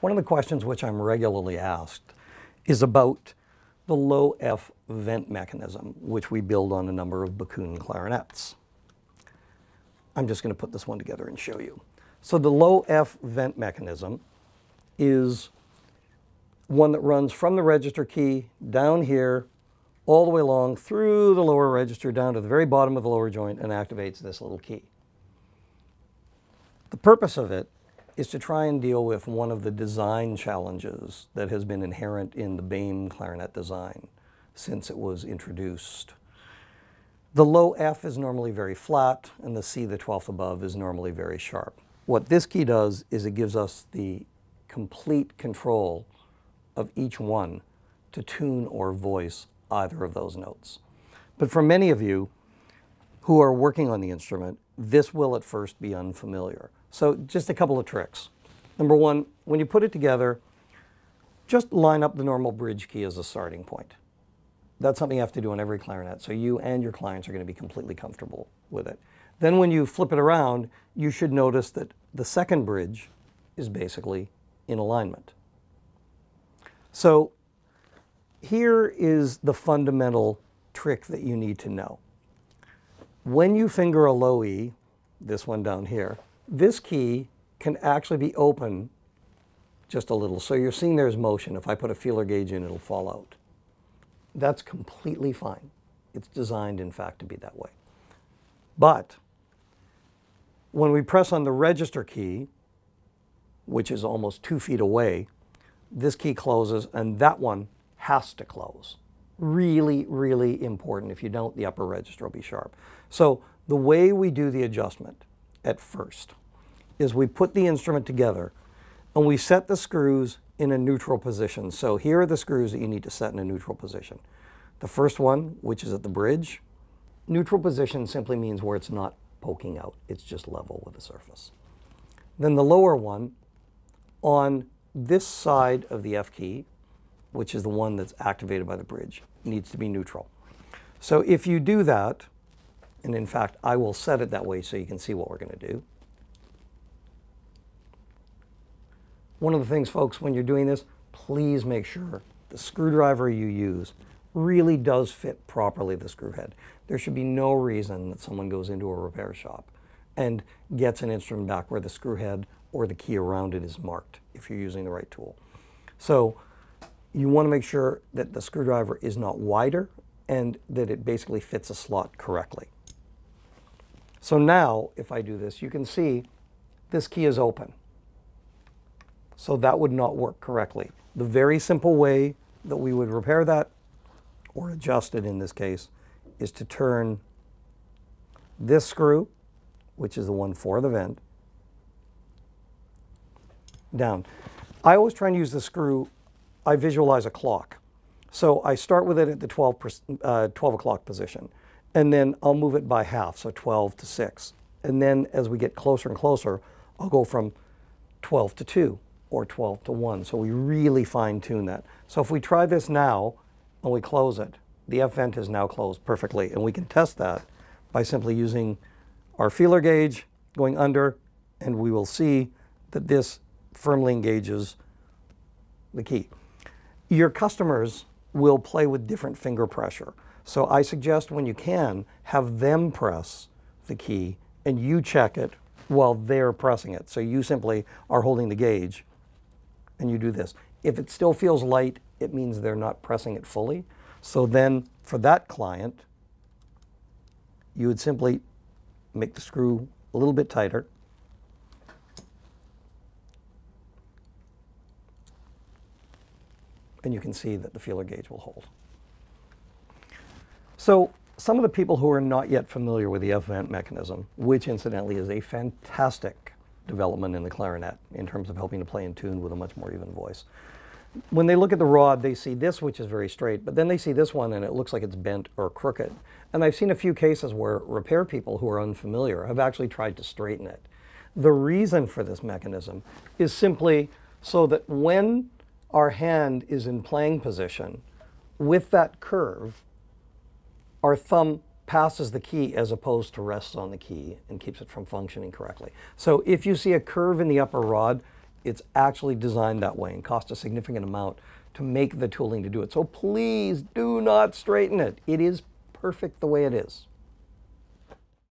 One of the questions which I'm regularly asked is about the low F vent mechanism, which we build on a number of Backun clarinets. I'm just going to put this one together and show you. So the low F vent mechanism is one that runs from the register key down here, all the way along through the lower register down to the very bottom of the lower joint and activates this little key. The purpose of it is to try and deal with one of the design challenges that has been inherent in the Boehm clarinet design since it was introduced. The low F is normally very flat, and the C, the 12th above, is normally very sharp. What this key does is it gives us the complete control of each one to tune or voice either of those notes. But for many of you who are working on the instrument, this will at first be unfamiliar. So just a couple of tricks. Number one, when you put it together, just line up the normal bridge key as a starting point. That's something you have to do on every clarinet, so you and your clients are going to be completely comfortable with it. Then when you flip it around, you should notice that the second bridge is basically in alignment. So here is the fundamental trick that you need to know. When you finger a low E, this one down here, this key can actually be open just a little. So you're seeing there's motion. If I put a feeler gauge in, it'll fall out. That's completely fine. It's designed, in fact, to be that way. But when we press on the register key, which is almost two feet away, this key closes and that one has to close. Really, really important. If you don't, the upper register will be sharp. So the way we do the adjustment at first is we put the instrument together and we set the screws in a neutral position. So here are the screws that you need to set in a neutral position. The first one, which is at the bridge, neutral position simply means where it's not poking out. It's just level with the surface. Then the lower one on this side of the F key, which is the one that's activated by the bridge, needs to be neutral. So if you do that, and in fact, I will set it that way so you can see what we're going to do. One of the things, folks, when you're doing this, please make sure the screwdriver you use really does fit properly the screw head. There should be no reason that someone goes into a repair shop and gets an instrument back where the screw head or the key around it is marked if you're using the right tool. So you want to make sure that the screwdriver is not wider and that it basically fits a slot correctly. So now, if I do this, you can see this key is open. So that would not work correctly. The very simple way that we would repair that, or adjust it in this case, is to turn this screw, which is the one for the vent, down. I always try and use the screw, I visualize a clock. So I start with it at the 12, uh, 12 o'clock position, and then I'll move it by half, so 12 to 6. And then as we get closer and closer, I'll go from 12 to 2, or 12 to 1. So we really fine tune that. So if we try this now and we close it, the F vent is now closed perfectly. And we can test that by simply using our feeler gauge going under and we will see that this firmly engages the key. Your customers will play with different finger pressure. So I suggest when you can, have them press the key and you check it while they're pressing it. So you simply are holding the gauge and you do this. If it still feels light, it means they're not pressing it fully. So then for that client, you would simply make the screw a little bit tighter. And you can see that the feeler gauge will hold. So some of the people who are not yet familiar with the F-vent mechanism, which incidentally is a fantastic development in the clarinet in terms of helping to play in tune with a much more even voice. When they look at the rod, they see this, which is very straight, but then they see this one and it looks like it's bent or crooked. And I've seen a few cases where repair people who are unfamiliar have actually tried to straighten it. The reason for this mechanism is simply so that when our hand is in playing position, with that curve, our thumb passes the key as opposed to rests on the key and keeps it from functioning correctly. So if you see a curve in the upper rod, It's actually designed that way and cost a significant amount to make the tooling to do it. So please do not straighten it. It is perfect the way it is.